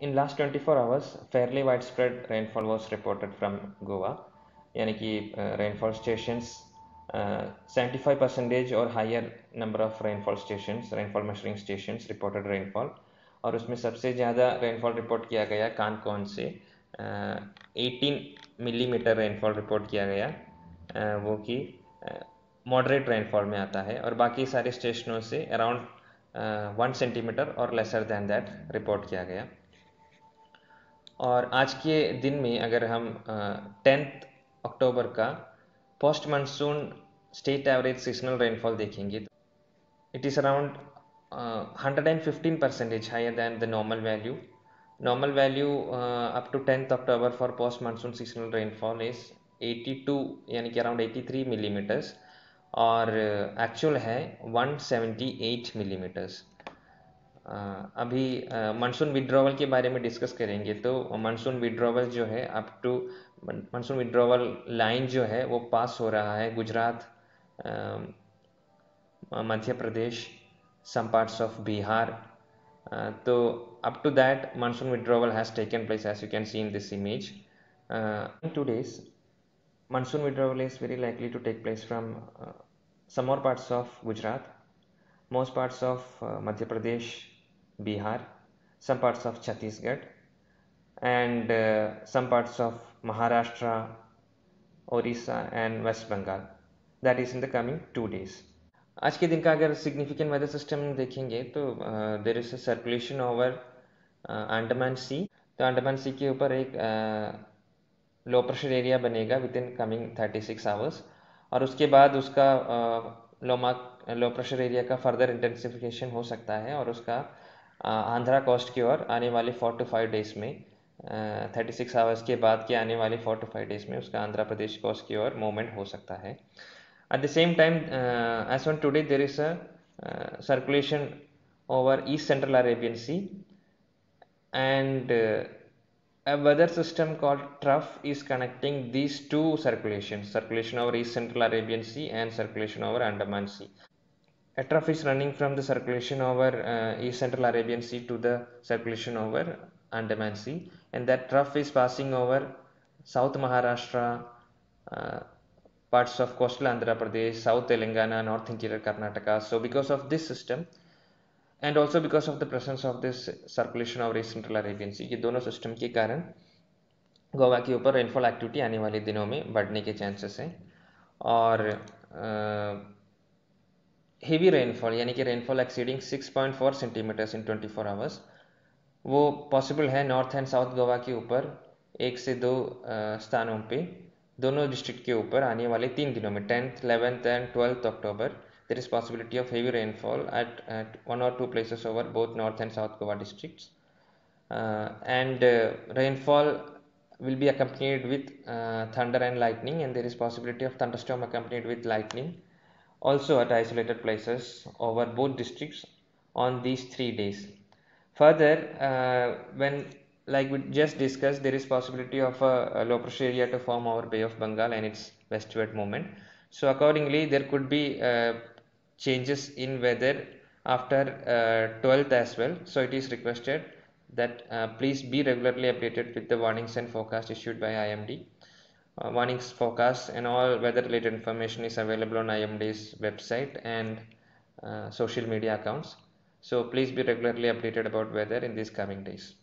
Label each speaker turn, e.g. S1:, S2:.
S1: in last 24 hours fairly widespread rainfall was reported from goa यानी कि rainfall stations 75 percentage और higher number of rainfall stations rainfall measuring stations reported rainfall और उसमें सबसे ज़्यादा rainfall report किया गया कानकौन से एटीन 18 मिलीमीटर रेनफॉल रिपोर्ट किया गया uh, वो कि मॉडरेट रेनफॉल में आता है और बाकी सारे स्टेशनों से अराउंड वन सेंटीमीटर और लेसर दैन दैट रिपोर्ट किया गया। और आज के दिन में अगर हम टेंथ अक्टूबर का post monsoon state average seasonal rainfall देखेंगे it is around hundred and fifteen percentage higher than the normal value normal value up to tenth October for post monsoon seasonal rainfall is 82 यानी कि around 83 millimetres और actual है 178 millimetres अभी monsoon withdrawal के बारे में discuss करेंगे तो मानसून विड्रॉवल जो है up to monsoon withdrawal line जो है वो पास हो रहा है Gujarat Madhya Pradesh some parts of Bihar तो up to that monsoon withdrawal has taken place as you can see in this image in two days is very likely to take place from uh, some more parts of Gujarat, most parts of uh, Madhya Pradesh, Bihar, some parts of Chhattisgarh, and uh, some parts of Maharashtra, Orissa, and West Bengal. That is in the coming two days. आज के दिन का अगर significant weather system देखेंगे तो there is circulation over Andaman sea तो Andaman sea के ऊपर एक लो प्रेशर एरिया बनेगा विद इन कमिंग 36 आवर्स और उसके बाद उसका low mark low pressure area का फर्दर इंटेंसिफिकेशन हो सकता है और उसका आंध्रा कोस्ट की ओर आने वाली फोर टू फाइव डेज़ में थर्टी सिक्स आवर्स के बाद के आने वाले फोर टू फाइव डेज़ में उसका आंध्र प्रदेश कोस्ट की ओर मूवमेंट हो सकता है। At the same time as on today there is a circulation East Central Arabian Sea and uh, a weather system called trough is connecting these two circulations circulation over East Central Arabian Sea and circulation over Andaman Sea. A trough is running from the circulation over uh, East Central Arabian Sea to the circulation over Andaman Sea and that trough is passing over South Maharashtra uh, parts of coastal Andhra Pradesh South Telangana North interior Karnataka. So because of this system and also because of the presence of this circulation of central Arabian sea ये दोनों system के कारण गोवा के ऊपर rainfall activity आने वाले दिनों में बढ़ने के चांसेस हैं। और हेवी रेनफॉल यानी कि rainfall exceeding 6.4 centimetres in 24 hours वो पॉसिबल है नॉर्थ एंड साउथ गोवा के ऊपर एक से दो स्थानों पे। दोनों डिस्ट्रिक्ट के ऊपर आने वाले तीन दिनों में tenth eleventh and twelfth October there is possibility of heavy rainfall at, at one or two places over both north and south Goa districts. Uh, and uh, rainfall will be accompanied with uh, thunder and lightning and there is possibility of thunderstorm accompanied with lightning also at isolated places over both districts on these three days. Further when like we just discussed there is possibility of a, a low pressure area to form over bay of bengal and its westward movement. So accordingly there could be uh, changes in weather after uh, 12th as well. So it is requested that uh, please be regularly updated with the warnings and forecast issued by IMD uh, warnings forecast and all weather related information is available on IMD's website and social media accounts. So please be regularly updated about weather in these coming days